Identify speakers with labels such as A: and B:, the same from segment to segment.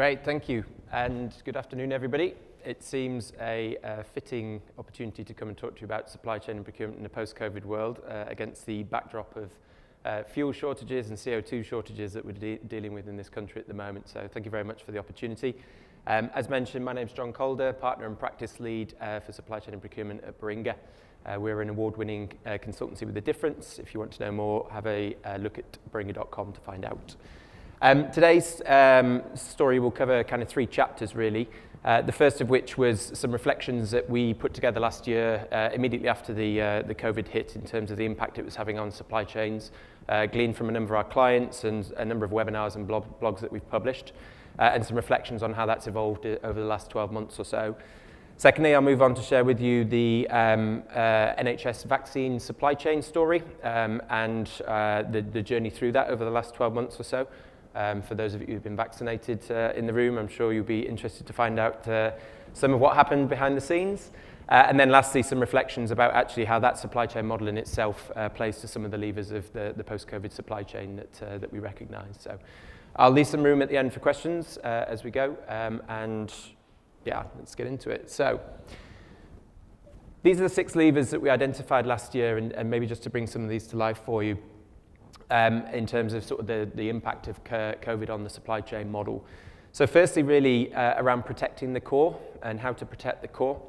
A: Great, thank you. And good afternoon, everybody. It seems a, a fitting opportunity to come and talk to you about supply chain and procurement in a post-COVID world uh, against the backdrop of uh, fuel shortages and CO2 shortages that we're de dealing with in this country at the moment. So thank you very much for the opportunity. Um, as mentioned, my name is John Calder, partner and practice lead uh, for supply chain and procurement at Baringa. Uh, we're an award-winning uh, consultancy with a difference. If you want to know more, have a uh, look at baringa.com to find out. Um, today's um, story will cover kind of three chapters, really. Uh, the first of which was some reflections that we put together last year, uh, immediately after the, uh, the COVID hit, in terms of the impact it was having on supply chains, uh, gleaned from a number of our clients and a number of webinars and blog blogs that we've published, uh, and some reflections on how that's evolved uh, over the last 12 months or so. Secondly, I'll move on to share with you the um, NHS vaccine supply chain story um, and the, the journey through that over the last 12 months or so. Um, for those of you who've been vaccinated uh, in the room, I'm sure you'll be interested to find out uh, some of what happened behind the scenes. Uh, and then lastly, some reflections about actually how that supply chain model in itself uh, plays to some of the levers of the, the post-COVID supply chain that, uh, that we recognize. So I'll leave some room at the end for questions uh, as we go. Um, and yeah, let's get into it. So these are the six levers that we identified last year, and, and maybe just to bring some of these to life for you um, in terms of sort of the, the impact of COVID on the supply chain model. So firstly, really uh, around protecting the core and how to protect the core.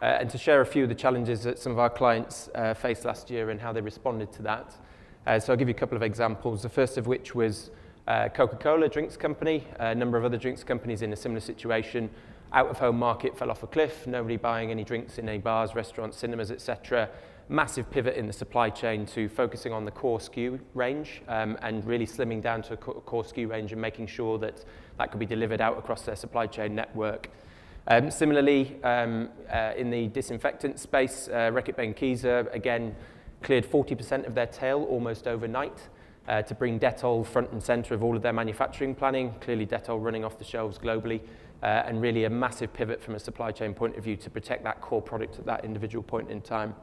A: Uh, and to share a few of the challenges that some of our clients uh, faced last year and how they responded to that. Uh, so I'll give you a couple of examples. The first of which was uh, Coca-Cola drinks company, a number of other drinks companies in a similar situation. Out-of-home market fell off a cliff, nobody buying any drinks in any bars, restaurants, cinemas, etc massive pivot in the supply chain to focusing on the core SKU range um, and really slimming down to a core SKU range and making sure that that could be delivered out across their supply chain network. Um, similarly, um, uh, in the disinfectant space, uh, Reckitt Benckiser, again, cleared 40% of their tail almost overnight uh, to bring Dettol front and center of all of their manufacturing planning, clearly Dettol running off the shelves globally, uh, and really a massive pivot from a supply chain point of view to protect that core product at that individual point in time.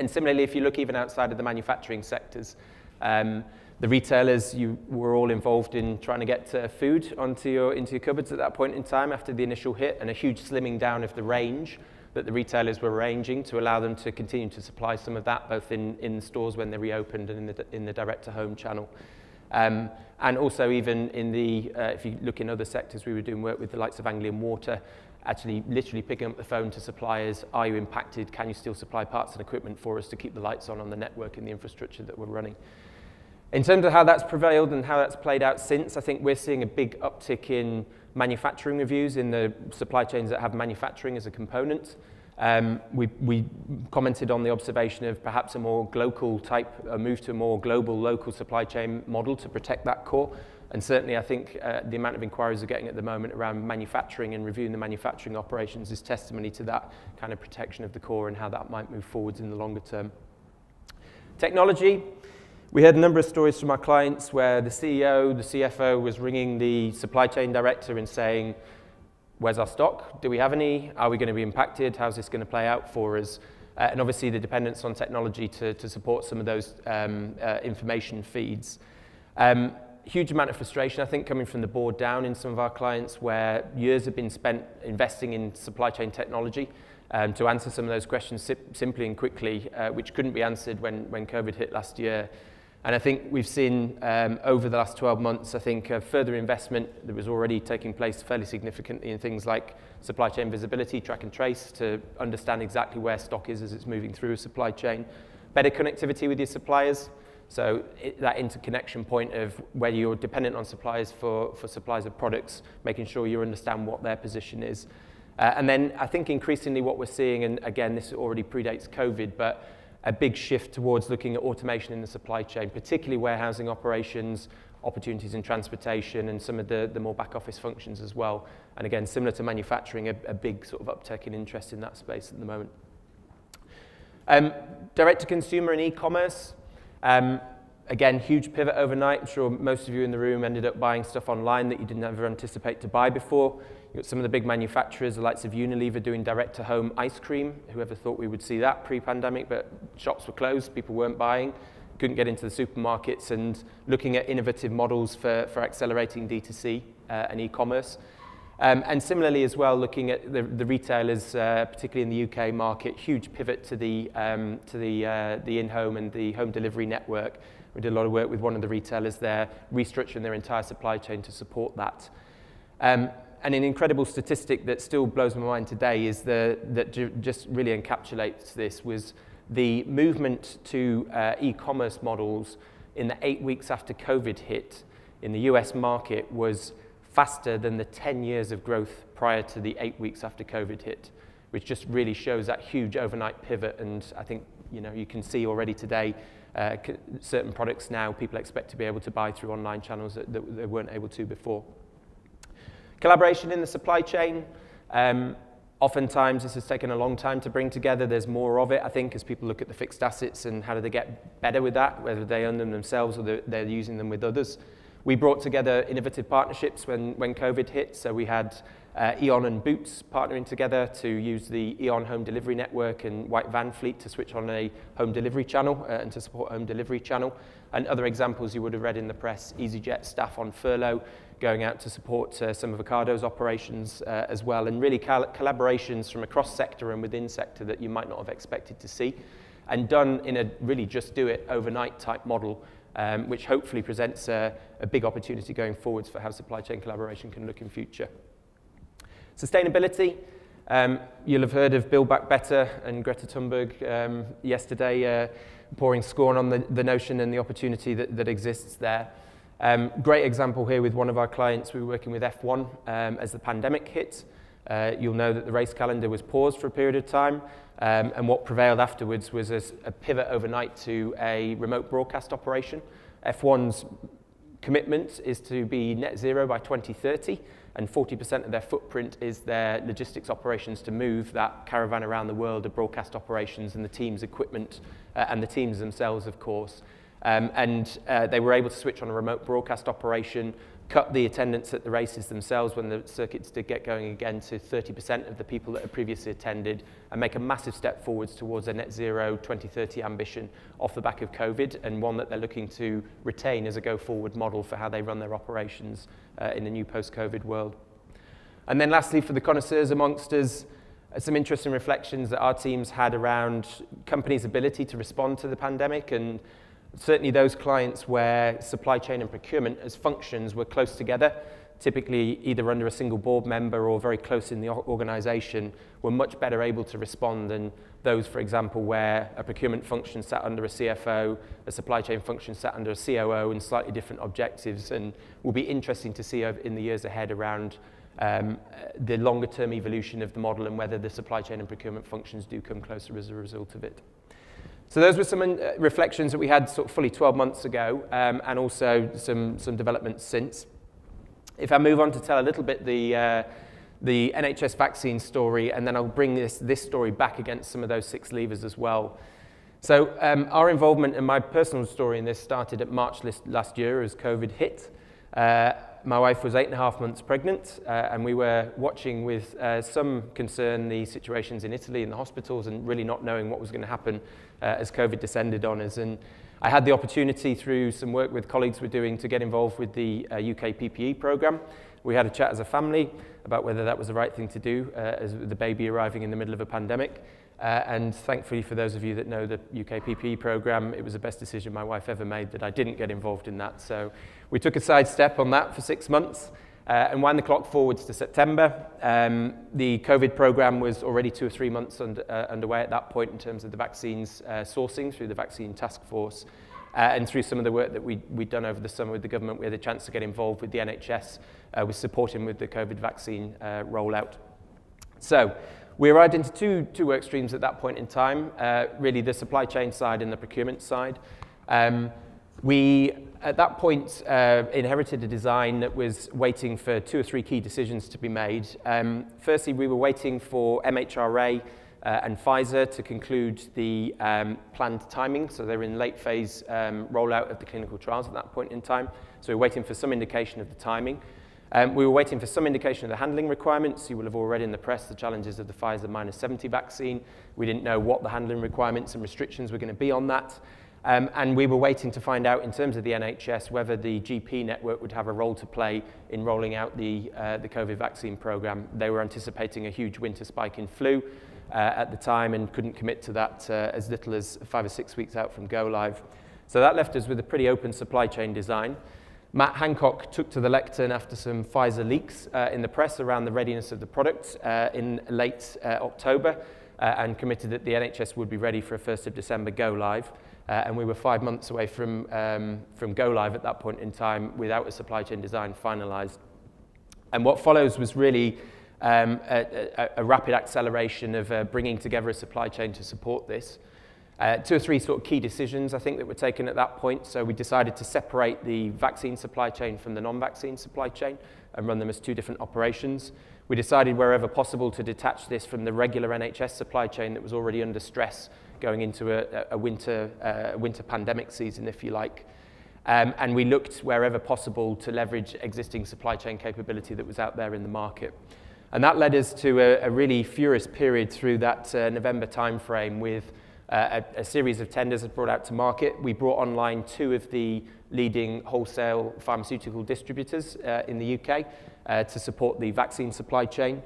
A: And similarly, if you look even outside of the manufacturing sectors, um, the retailers, you were all involved in trying to get uh, food onto your, into your cupboards at that point in time after the initial hit and a huge slimming down of the range that the retailers were arranging to allow them to continue to supply some of that both in, in stores when they reopened and in the, in the direct-to-home channel. Um, and also even in the, uh, if you look in other sectors, we were doing work with the likes of Anglian Water, actually literally picking up the phone to suppliers, are you impacted, can you still supply parts and equipment for us to keep the lights on on the network and the infrastructure that we're running. In terms of how that's prevailed and how that's played out since, I think we're seeing a big uptick in manufacturing reviews in the supply chains that have manufacturing as a component. Um, we, we commented on the observation of perhaps a more global type, a move to a more global, local supply chain model to protect that core. And certainly I think uh, the amount of inquiries we're getting at the moment around manufacturing and reviewing the manufacturing operations is testimony to that kind of protection of the core and how that might move forwards in the longer term. Technology. We heard a number of stories from our clients where the CEO, the CFO was ringing the supply chain director and saying, where's our stock? Do we have any? Are we going to be impacted? How's this going to play out for us? Uh, and obviously the dependence on technology to, to support some of those um, uh, information feeds. Um, huge amount of frustration, I think, coming from the board down in some of our clients where years have been spent investing in supply chain technology um, to answer some of those questions si simply and quickly, uh, which couldn't be answered when, when COVID hit last year. And I think we've seen um, over the last 12 months, I think uh, further investment that was already taking place fairly significantly in things like supply chain visibility, track and trace to understand exactly where stock is as it's moving through a supply chain, better connectivity with your suppliers, so it, that interconnection point of where you're dependent on suppliers for, for supplies of products, making sure you understand what their position is. Uh, and then I think increasingly what we're seeing, and again, this already predates COVID, but a big shift towards looking at automation in the supply chain, particularly warehousing operations, opportunities in transportation, and some of the, the more back office functions as well. And again, similar to manufacturing, a, a big sort of uptick in interest in that space at the moment. Um, direct to consumer and e-commerce, um, again, huge pivot overnight. I'm sure most of you in the room ended up buying stuff online that you didn't ever anticipate to buy before. You've got some of the big manufacturers, the likes of Unilever, doing direct-to-home ice cream. Whoever thought we would see that pre-pandemic, but shops were closed, people weren't buying, couldn't get into the supermarkets, and looking at innovative models for, for accelerating D2C uh, and e-commerce. Um, and similarly as well, looking at the, the retailers, uh, particularly in the UK market, huge pivot to the, um, to the, uh, the in-home and the home delivery network. We did a lot of work with one of the retailers there, restructuring their entire supply chain to support that. Um, and an incredible statistic that still blows my mind today is the, that ju just really encapsulates this was the movement to uh, e-commerce models in the eight weeks after COVID hit in the US market was faster than the 10 years of growth prior to the eight weeks after COVID hit, which just really shows that huge overnight pivot. And I think you know you can see already today uh, certain products now people expect to be able to buy through online channels that, that they weren't able to before. Collaboration in the supply chain. Um, oftentimes this has taken a long time to bring together. There's more of it, I think, as people look at the fixed assets and how do they get better with that, whether they own them themselves or they're, they're using them with others. We brought together innovative partnerships when, when COVID hit. So we had uh, E.ON and Boots partnering together to use the E.ON home delivery network and white van fleet to switch on a home delivery channel uh, and to support home delivery channel. And other examples you would have read in the press, EasyJet staff on furlough going out to support uh, some of Ocado's operations uh, as well, and really collaborations from across sector and within sector that you might not have expected to see, and done in a really just do it overnight type model um, which hopefully presents a, a big opportunity going forwards for how supply chain collaboration can look in future. Sustainability. Um, you'll have heard of Build Back Better and Greta Thunberg um, yesterday uh, pouring scorn on the, the notion and the opportunity that, that exists there. Um, great example here with one of our clients. We were working with F1 um, as the pandemic hit. Uh, you'll know that the race calendar was paused for a period of time, um, and what prevailed afterwards was a, a pivot overnight to a remote broadcast operation. F1's commitment is to be net zero by 2030, and 40% of their footprint is their logistics operations to move that caravan around the world of broadcast operations and the team's equipment uh, and the teams themselves, of course. Um, and uh, they were able to switch on a remote broadcast operation cut the attendance at the races themselves when the circuits did get going again to 30% of the people that had previously attended and make a massive step forwards towards a net zero 2030 ambition off the back of COVID and one that they're looking to retain as a go forward model for how they run their operations uh, in the new post-COVID world. And then lastly, for the connoisseurs amongst us, uh, some interesting reflections that our teams had around companies' ability to respond to the pandemic and certainly those clients where supply chain and procurement as functions were close together, typically either under a single board member or very close in the organization, were much better able to respond than those, for example, where a procurement function sat under a CFO, a supply chain function sat under a COO and slightly different objectives and will be interesting to see in the years ahead around um, the longer term evolution of the model and whether the supply chain and procurement functions do come closer as a result of it. So those were some uh, reflections that we had sort of fully 12 months ago um, and also some, some developments since. If I move on to tell a little bit the, uh, the NHS vaccine story, and then I'll bring this, this story back against some of those six levers as well. So um, our involvement and my personal story in this started at March last year as COVID hit. Uh, my wife was eight and a half months pregnant, uh, and we were watching with uh, some concern the situations in Italy in the hospitals and really not knowing what was going to happen uh, as COVID descended on us. And I had the opportunity through some work with colleagues we're doing to get involved with the uh, UK PPE program. We had a chat as a family about whether that was the right thing to do uh, as the baby arriving in the middle of a pandemic. Uh, and thankfully, for those of you that know the UK PPE program, it was the best decision my wife ever made that I didn't get involved in that. So we took a side step on that for six months uh, and wind the clock forwards to September. Um, the COVID program was already two or three months under, uh, underway at that point in terms of the vaccines uh, sourcing through the vaccine task force. Uh, and through some of the work that we, we'd done over the summer with the government, we had a chance to get involved with the NHS uh, with supporting with the COVID vaccine uh, rollout. So we arrived into two, two work streams at that point in time, uh, really the supply chain side and the procurement side. Um, we, at that point, uh, inherited a design that was waiting for two or three key decisions to be made. Um, firstly, we were waiting for MHRA uh, and Pfizer to conclude the um, planned timing. So they're in late phase um, rollout of the clinical trials at that point in time. So we're waiting for some indication of the timing. Um, we were waiting for some indication of the handling requirements. You will have already read in the press the challenges of the Pfizer minus 70 vaccine. We didn't know what the handling requirements and restrictions were going to be on that. Um, and we were waiting to find out in terms of the NHS whether the GP network would have a role to play in rolling out the, uh, the COVID vaccine program. They were anticipating a huge winter spike in flu uh, at the time and couldn't commit to that uh, as little as five or six weeks out from go live. So that left us with a pretty open supply chain design. Matt Hancock took to the lectern after some Pfizer leaks uh, in the press around the readiness of the product uh, in late uh, October uh, and committed that the NHS would be ready for a 1st of December go live. Uh, and we were five months away from, um, from go live at that point in time without a supply chain design finalized. And what follows was really um, a, a, a rapid acceleration of uh, bringing together a supply chain to support this. Uh, two or three sort of key decisions I think that were taken at that point. So we decided to separate the vaccine supply chain from the non-vaccine supply chain and run them as two different operations. We decided wherever possible to detach this from the regular NHS supply chain that was already under stress going into a, a winter, uh, winter pandemic season, if you like. Um, and we looked wherever possible to leverage existing supply chain capability that was out there in the market. And that led us to a, a really furious period through that uh, November timeframe with uh, a, a series of tenders have brought out to market. We brought online two of the leading wholesale pharmaceutical distributors uh, in the UK uh, to support the vaccine supply chain.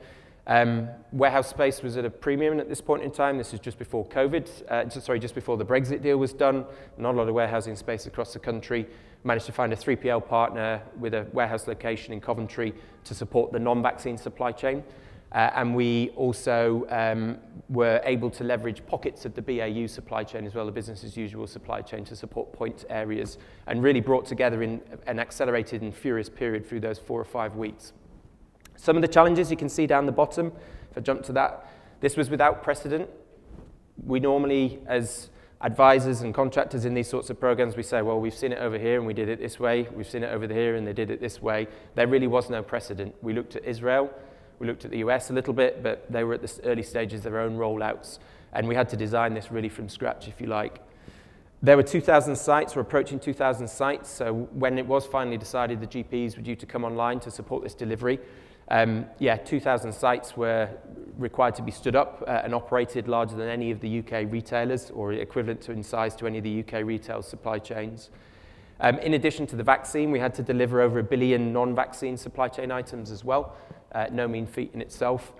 A: Um, warehouse space was at a premium at this point in time. This is just before COVID, uh, just, sorry, just before the Brexit deal was done. Not a lot of warehousing space across the country. Managed to find a 3PL partner with a warehouse location in Coventry to support the non-vaccine supply chain. Uh, and we also um, were able to leverage pockets of the BAU supply chain as well, the business as usual supply chain to support point areas and really brought together in an accelerated and furious period through those four or five weeks. Some of the challenges you can see down the bottom, if I jump to that, this was without precedent. We normally, as advisors and contractors in these sorts of programs, we say, well, we've seen it over here and we did it this way. We've seen it over here and they did it this way. There really was no precedent. We looked at Israel, we looked at the US a little bit, but they were at the early stages of their own rollouts. And we had to design this really from scratch, if you like. There were 2,000 sites, we're approaching 2,000 sites. So when it was finally decided the GPs were due to come online to support this delivery, um, yeah, 2,000 sites were required to be stood up uh, and operated larger than any of the UK retailers or equivalent to in size to any of the UK retail supply chains. Um, in addition to the vaccine, we had to deliver over a billion non-vaccine supply chain items as well. Uh, no mean feat in itself.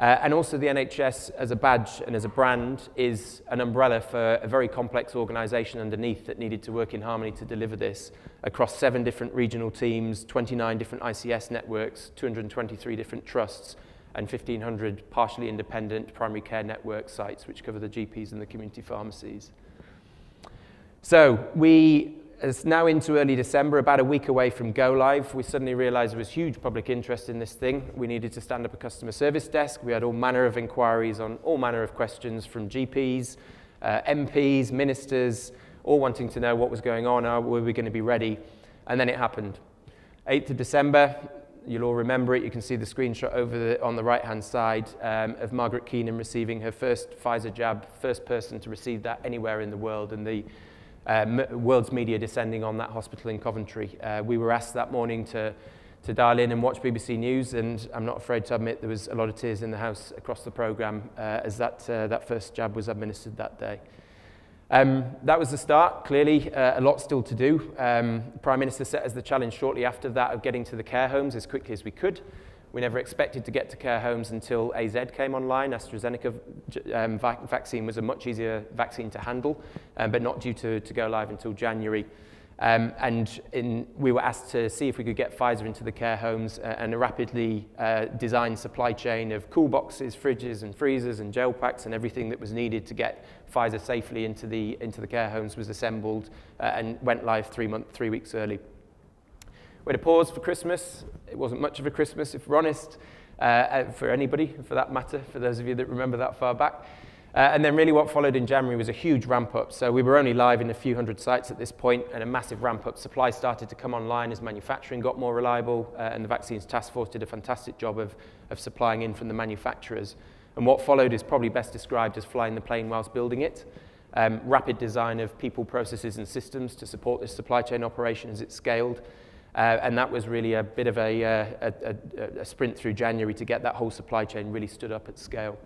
A: Uh, and also the NHS as a badge and as a brand is an umbrella for a very complex organisation underneath that needed to work in harmony to deliver this across seven different regional teams, 29 different ICS networks, 223 different trusts, and 1,500 partially independent primary care network sites which cover the GPs and the community pharmacies. So we it's now into early December, about a week away from go live. We suddenly realized there was huge public interest in this thing. We needed to stand up a customer service desk. We had all manner of inquiries on all manner of questions from GPs, uh, MPs, ministers, all wanting to know what was going on, uh, were we going to be ready? And then it happened. 8th of December, you'll all remember it. You can see the screenshot over the, on the right-hand side um, of Margaret Keenan receiving her first Pfizer jab, first person to receive that anywhere in the world. And the uh, world's media descending on that hospital in Coventry. Uh, we were asked that morning to, to dial in and watch BBC News, and I'm not afraid to admit there was a lot of tears in the house across the programme uh, as that, uh, that first jab was administered that day. Um, that was the start. Clearly, uh, a lot still to do. Um, the Prime Minister set us the challenge shortly after that of getting to the care homes as quickly as we could. We never expected to get to care homes until AZ came online. AstraZeneca um, vac vaccine was a much easier vaccine to handle, um, but not due to, to go live until January. Um, and in, we were asked to see if we could get Pfizer into the care homes uh, and a rapidly uh, designed supply chain of cool boxes, fridges and freezers and gel packs and everything that was needed to get Pfizer safely into the, into the care homes was assembled uh, and went live three, month, three weeks early. We had a pause for Christmas. It wasn't much of a Christmas, if we're honest, uh, uh, for anybody, for that matter, for those of you that remember that far back. Uh, and then really what followed in January was a huge ramp up. So we were only live in a few hundred sites at this point and a massive ramp up. Supply started to come online as manufacturing got more reliable uh, and the vaccines task force did a fantastic job of, of supplying in from the manufacturers. And what followed is probably best described as flying the plane whilst building it. Um, rapid design of people, processes and systems to support this supply chain operation as it scaled. Uh, and that was really a bit of a, uh, a, a, a sprint through January to get that whole supply chain really stood up at scale.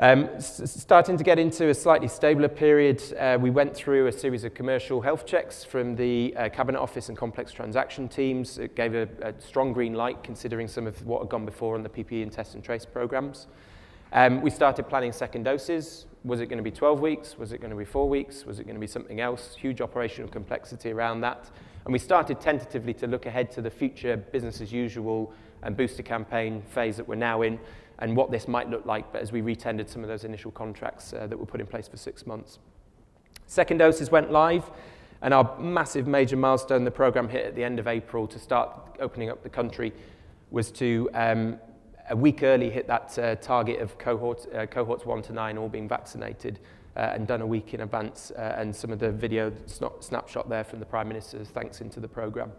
A: Um, starting to get into a slightly stabler period, uh, we went through a series of commercial health checks from the uh, Cabinet Office and complex transaction teams. It gave a, a, strong green light considering some of what had gone before on the PPE and test and trace programs. Um, we started planning second doses. Was it going to be 12 weeks? Was it going to be four weeks? Was it going to be something else? Huge operational complexity around that. And we started tentatively to look ahead to the future business as usual and booster campaign phase that we're now in and what this might look like, but as we retendered some of those initial contracts uh, that were put in place for six months. Second doses went live, and our massive major milestone the program hit at the end of April to start opening up the country was to um, a week early hit that uh, target of cohort, uh, cohorts one to nine all being vaccinated uh, and done a week in advance uh, and some of the video snapshot there from the Prime Minister's thanks into the program.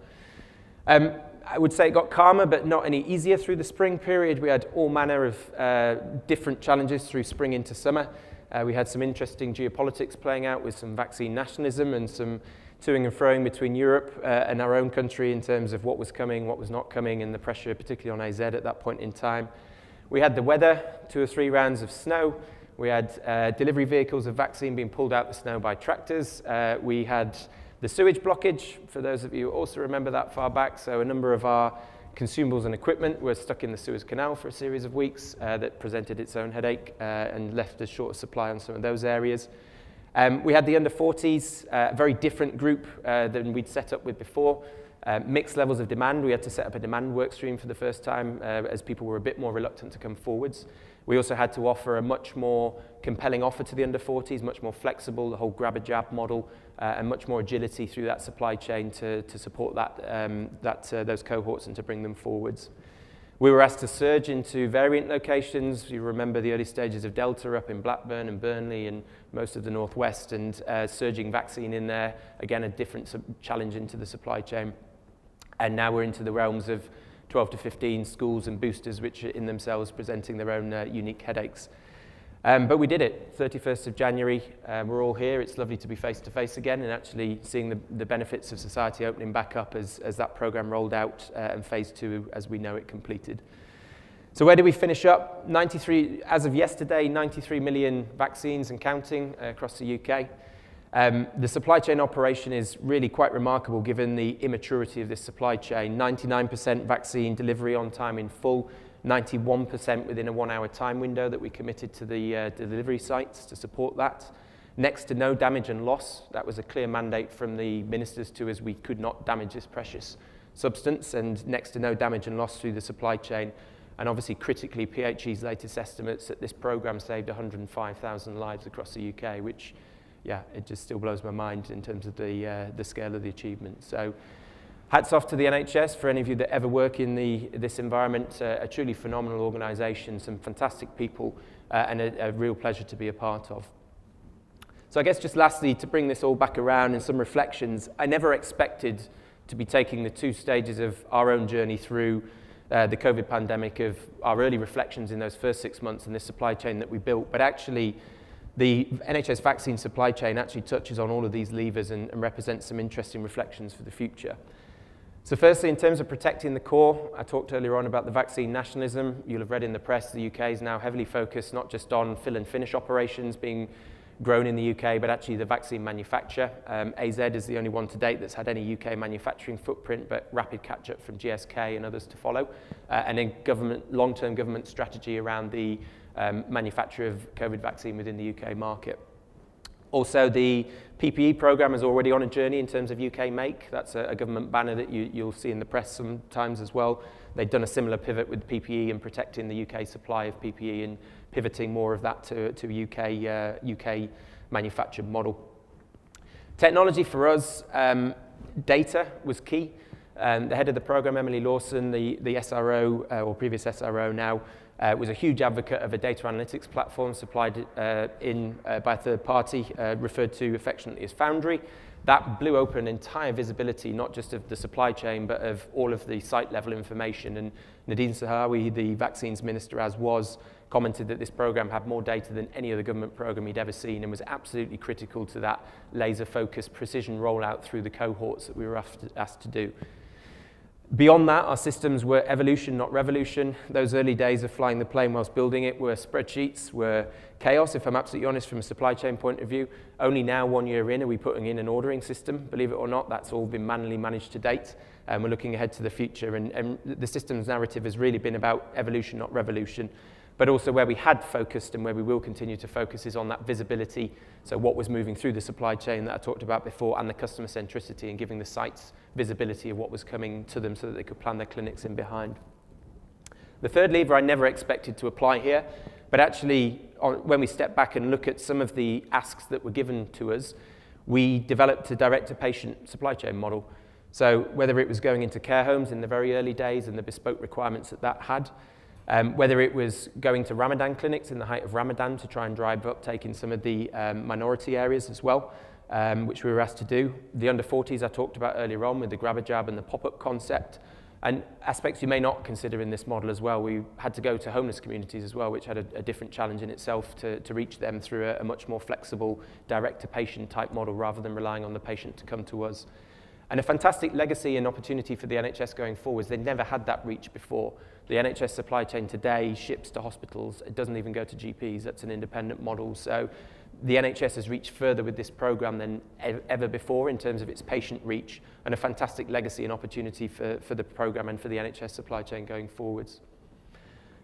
A: Um, I would say it got calmer, but not any easier through the spring period. We had all manner of uh, different challenges through spring into summer. Uh, we had some interesting geopolitics playing out with some vaccine nationalism and some toing and froing between Europe uh, and our own country in terms of what was coming, what was not coming, and the pressure, particularly on AZ at that point in time. We had the weather, two or three rounds of snow. We had uh, delivery vehicles of vaccine being pulled out the snow by tractors. Uh, we had the Suez blockage, for those of you who also remember that far back, so a number of our consumables and equipment were stuck in the Suez Canal for a series of weeks uh, that presented its own headache uh, and left a short supply on some of those areas. Um, we had the under 40s, uh, a very different group uh, than we'd set up with before. Uh, mixed levels of demand. We had to set up a demand work stream for the first time uh, as people were a bit more reluctant to come forwards. We also had to offer a much more compelling offer to the under 40s, much more flexible, the whole grab a jab model, uh, and much more agility through that supply chain to, to support that, um, that, uh, those cohorts and to bring them forwards. We were asked to surge into variant locations. You remember the early stages of Delta up in Blackburn and Burnley and most of the Northwest, and uh, surging vaccine in there. Again, a different challenge into the supply chain. And now we're into the realms of 12 to 15 schools and boosters, which are in themselves presenting their own uh, unique headaches. Um, but we did it, 31st of January. Uh, we're all here. It's lovely to be face to face again and actually seeing the, the benefits of society opening back up as, as that program rolled out uh, and phase two, as we know it, completed. So where do we finish up? 93, as of yesterday, 93 million vaccines and counting uh, across the UK. Um, the supply chain operation is really quite remarkable given the immaturity of this supply chain. 99% vaccine delivery on time in full, 91% within a one hour time window that we committed to the uh, delivery sites to support that. Next to no damage and loss. That was a clear mandate from the ministers to us. We could not damage this precious substance and next to no damage and loss through the supply chain. And obviously, critically, PHE's latest estimates that this program saved 105,000 lives across the UK, which yeah, it just still blows my mind in terms of the, uh, the scale of the achievement. So hats off to the NHS for any of you that ever work in the, this environment, uh, a truly phenomenal organisation, some fantastic people, uh, and a, a real pleasure to be a part of. So I guess just lastly, to bring this all back around and some reflections, I never expected to be taking the two stages of our own journey through uh, the COVID pandemic of our early reflections in those first six months and this supply chain that we built, but actually the NHS vaccine supply chain actually touches on all of these levers and, and represents some interesting reflections for the future. So firstly, in terms of protecting the core, I talked earlier on about the vaccine nationalism. You'll have read in the press the UK is now heavily focused not just on fill and finish operations being grown in the UK, but actually the vaccine manufacture. Um, AZ is the only one to date that's had any UK manufacturing footprint, but rapid catch-up from GSK and others to follow. Uh, and then government, long-term government strategy around the um, manufacture of COVID vaccine within the UK market. Also, the PPE program is already on a journey in terms of UK make. That's a, a government banner that you, you'll see in the press sometimes as well. They've done a similar pivot with PPE and protecting the UK supply of PPE and pivoting more of that to, to UK, uh, UK manufactured model. Technology for us, um, data was key. Um, the head of the program, Emily Lawson, the, the SRO, uh, or previous SRO now, uh, was a huge advocate of a data analytics platform supplied uh, in uh, by a third party, uh, referred to affectionately as Foundry. That blew open entire visibility, not just of the supply chain, but of all of the site level information. And Nadhim Zahawi, the vaccines minister as was, commented that this program had more data than any other government program he'd ever seen and was absolutely critical to that laser focused precision rollout through the cohorts that we were asked to do. Beyond that, our systems were evolution, not revolution. Those early days of flying the plane whilst building it were spreadsheets, were chaos, if I'm absolutely honest, from a supply chain point of view. Only now, one year in, are we putting in an ordering system. Believe it or not, that's all been manually managed to date. And we're looking ahead to the future. And, and the systems narrative has really been about evolution, not revolution. But also where we had focused and where we will continue to focus is on that visibility. So what was moving through the supply chain that I talked about before and the customer centricity and giving the sites visibility of what was coming to them so that they could plan their clinics in behind. The third lever I never expected to apply here, but actually on, when we step back and look at some of the asks that were given to us, we developed a direct-to-patient supply chain model. So whether it was going into care homes in the very early days and the bespoke requirements that that had, um, whether it was going to Ramadan clinics in the height of Ramadan to try and drive uptake in some of the um, minority areas as well, um, which we were asked to do. The under 40s I talked about earlier on with the grab a jab and the pop-up concept. And aspects you may not consider in this model as well. We had to go to homeless communities as well, which had a, a different challenge in itself to, to reach them through a, a much more flexible direct-to-patient type model rather than relying on the patient to come to us. And a fantastic legacy and opportunity for the NHS going forwards. They never had that reach before. The NHS supply chain today ships to hospitals. It doesn't even go to GPs. That's an independent model. So the NHS has reached further with this programme than ever before in terms of its patient reach and a fantastic legacy and opportunity for, for the programme and for the NHS supply chain going forwards.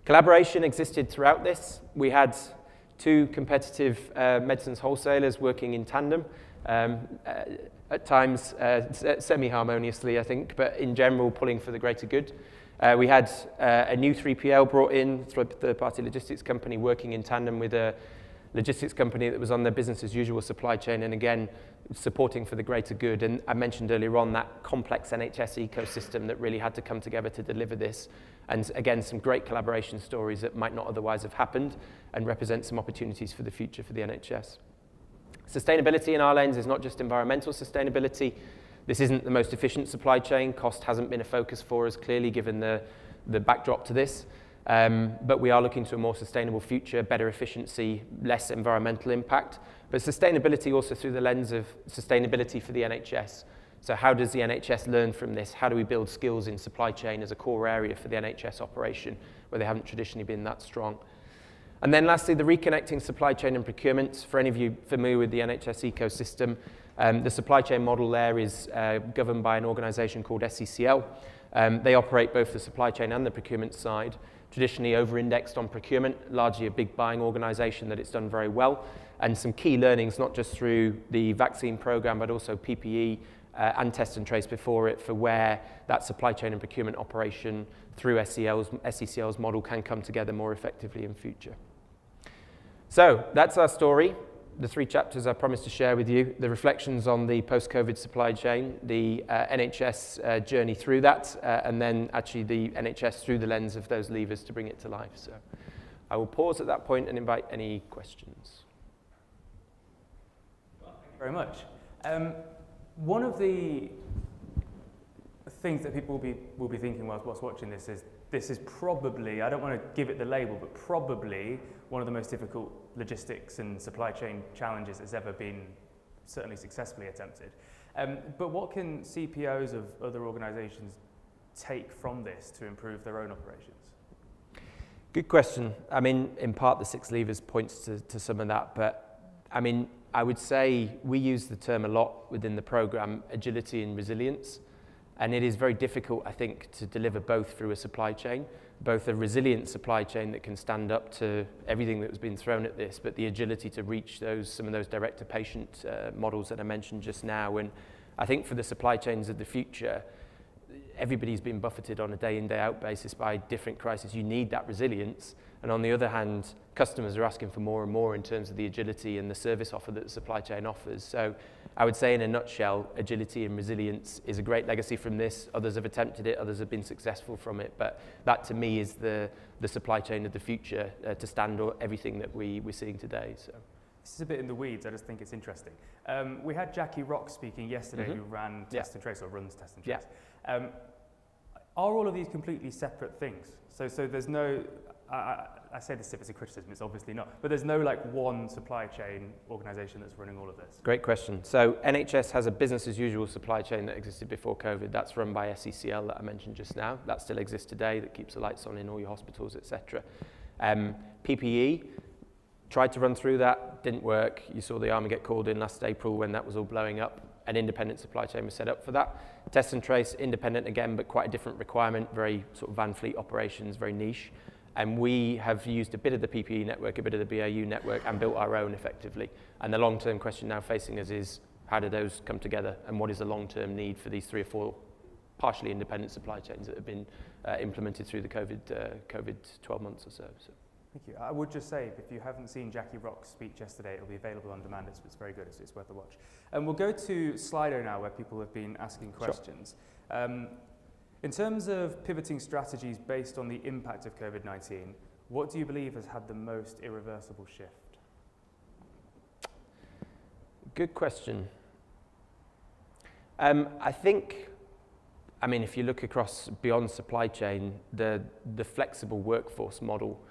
A: Collaboration existed throughout this. We had two competitive uh, medicines wholesalers working in tandem, um, uh, at times uh, semi-harmoniously, I think, but in general pulling for the greater good. Uh, we had uh, a new 3PL brought in, through a third-party logistics company working in tandem with a logistics company that was on their business as usual supply chain, and again, supporting for the greater good. And I mentioned earlier on that complex NHS ecosystem that really had to come together to deliver this. And again, some great collaboration stories that might not otherwise have happened and represent some opportunities for the future for the NHS. Sustainability in our lens is not just environmental sustainability, this isn't the most efficient supply chain. Cost hasn't been a focus for us, clearly, given the, the backdrop to this. Um, but we are looking to a more sustainable future, better efficiency, less environmental impact, but sustainability also through the lens of sustainability for the NHS. So how does the NHS learn from this? How do we build skills in supply chain as a core area for the NHS operation where they haven't traditionally been that strong? And then lastly, the reconnecting supply chain and procurement. For any of you familiar with the NHS ecosystem, um, the supply chain model there is uh, governed by an organisation called SCCL. Um, they operate both the supply chain and the procurement side, traditionally over-indexed on procurement, largely a big buying organisation that it's done very well, and some key learnings, not just through the vaccine programme, but also PPE uh, and test and trace before it for where that supply chain and procurement operation through SCL's, SCCL's model can come together more effectively in future. So that's our story the three chapters I promised to share with you, the reflections on the post-COVID supply chain, the uh, NHS uh, journey through that, uh, and then actually the NHS through the lens of those levers to bring it to life. So I will pause at that point and invite any questions.
B: Well, thank you very much. Um, one of the things that people will be, will be thinking whilst, whilst watching this is this is probably, I don't want to give it the label, but probably one of the most difficult logistics and supply chain challenges has ever been certainly successfully attempted. Um, but what can CPOs of other organisations take from this to improve their own operations?
A: Good question. I mean, in part, the six levers points to, to some of that, but I mean, I would say we use the term a lot within the program, agility and resilience. And it is very difficult, I think, to deliver both through a supply chain, both a resilient supply chain that can stand up to everything that has been thrown at this, but the agility to reach those some of those direct-to-patient uh, models that I mentioned just now. And I think for the supply chains of the future, everybody's been buffeted on a day-in, day-out basis by different crises. You need that resilience. And on the other hand, customers are asking for more and more in terms of the agility and the service offer that the supply chain offers. So I would say in a nutshell, agility and resilience is a great legacy from this. Others have attempted it, others have been successful from it, but that to me is the, the supply chain of the future uh, to stand or everything that we, we're seeing today. So.
B: This is a bit in the weeds, I just think it's interesting. Um, we had Jacqui Rock speaking yesterday mm -hmm. who ran Test yeah. and Trace, or runs Test and Trace. Yeah. Um, are all of these completely separate things? So, so there's no, I, I, say this if it's a criticism, it's obviously not, but there's no like one supply chain organisation that's running all of this.
A: Great question. So NHS has a business as usual supply chain that existed before COVID. That's run by SCCL that I mentioned just now. That still exists today, that keeps the lights on in all your hospitals, etc. Um, PPE, tried to run through that, didn't work. You saw the army get called in last April when that was all blowing up. An independent supply chain was set up for that. Test and trace, independent again, but quite a different requirement, very sort of van fleet operations, very niche. And we have used a bit of the PPE network, a bit of the BAU network, and built our own effectively. And the long-term question now facing us is, how do those come together? And what is the long-term need for these three or four partially independent supply chains that have been uh, implemented through the COVID, uh, COVID 12 months or so. so.
B: Thank you. I would just say, if you haven't seen Jacqui Rock's speech yesterday, it'll be available on demand. It's, it's very good. It's, it's worth a watch. And we'll go to Slido now, where people have been asking questions. Sure. Um, in terms of pivoting strategies based on the impact of COVID-19, what do you believe has had the most irreversible shift?
A: Good question. Um, I think I mean, if you look across beyond supply chain, the, the flexible workforce model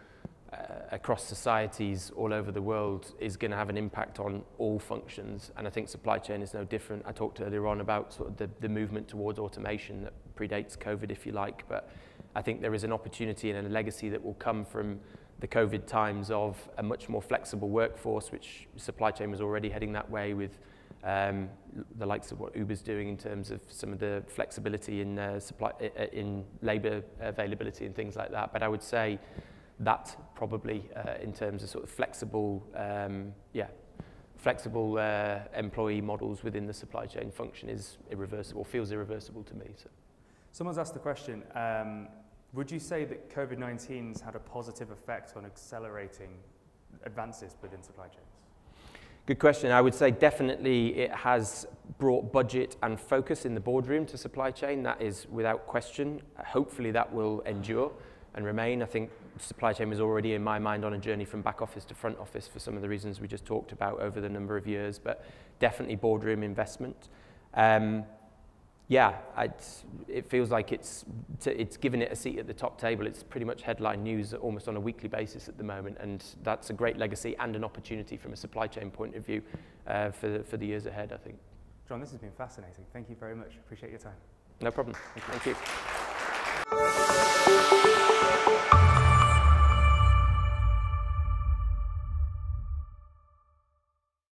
A: uh, across societies all over the world is going to have an impact on all functions. And I think supply chain is no different. I talked earlier on about sort of the, the movement towards automation that predates COVID, if you like. But I think there is an opportunity and a legacy that will come from the COVID times of a much more flexible workforce, which supply chain was already heading that way with um, the likes of what Uber's doing in terms of some of the flexibility in uh, supply in labour availability and things like that. But I would say that probably uh, in terms of sort of flexible, um, yeah, flexible uh, employee models within the supply chain function is irreversible, feels irreversible to me. So.
B: Someone's asked the question, um, would you say that COVID-19's had a positive effect on accelerating advances within supply chains?
A: Good question. I would say definitely it has brought budget and focus in the boardroom to supply chain. That is without question. Hopefully that will endure and remain. I think supply chain was already in my mind on a journey from back office to front office for some of the reasons we just talked about over the number of years, but definitely boardroom investment. Um, yeah, it feels like it's, it's given it a seat at the top table. It's pretty much headline news almost on a weekly basis at the moment, and that's a great legacy and an opportunity from a supply chain point of view uh, for, the, for the years ahead, I think.
B: John, this has been fascinating. Thank you very much. Appreciate your time.
A: No problem. Thank you. Thank you.